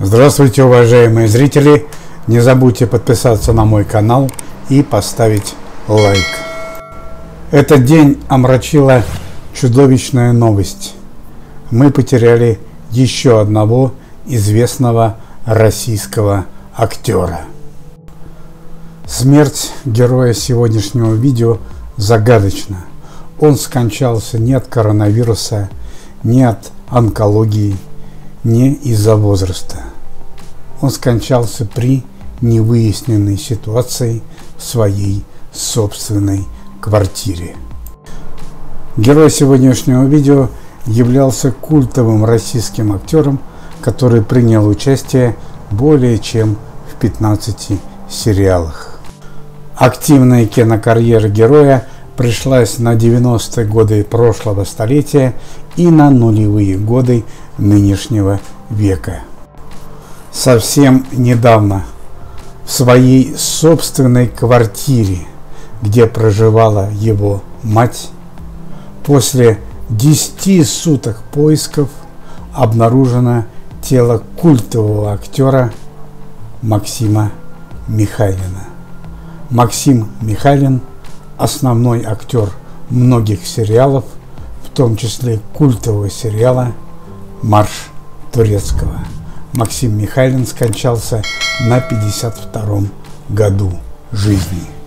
Здравствуйте, уважаемые зрители! Не забудьте подписаться на мой канал и поставить лайк. Этот день омрачила чудовищная новость. Мы потеряли еще одного известного российского актера. Смерть героя сегодняшнего видео загадочна. Он скончался не от коронавируса, не от онкологии, не из-за возраста. Он скончался при невыясненной ситуации в своей собственной квартире. Герой сегодняшнего видео являлся культовым российским актером, который принял участие более чем в 15 сериалах. Активная кинокарьера героя пришлась на 90-е годы прошлого столетия и на нулевые годы нынешнего века. Совсем недавно в своей собственной квартире, где проживала его мать, после 10 суток поисков обнаружено тело культового актера Максима Михайлина. Максим Михайлин – основной актер многих сериалов, том числе культового сериала «Марш турецкого». Максим Михайлин скончался на 52-м году жизни.